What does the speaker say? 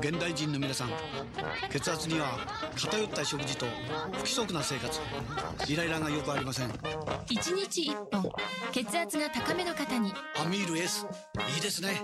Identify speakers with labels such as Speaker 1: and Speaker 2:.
Speaker 1: 現代人の皆さん血圧には偏った食事と不規則な生活イライラがよくありません。
Speaker 2: 一日一本血圧が高めの方に。
Speaker 1: アミール S いいですね。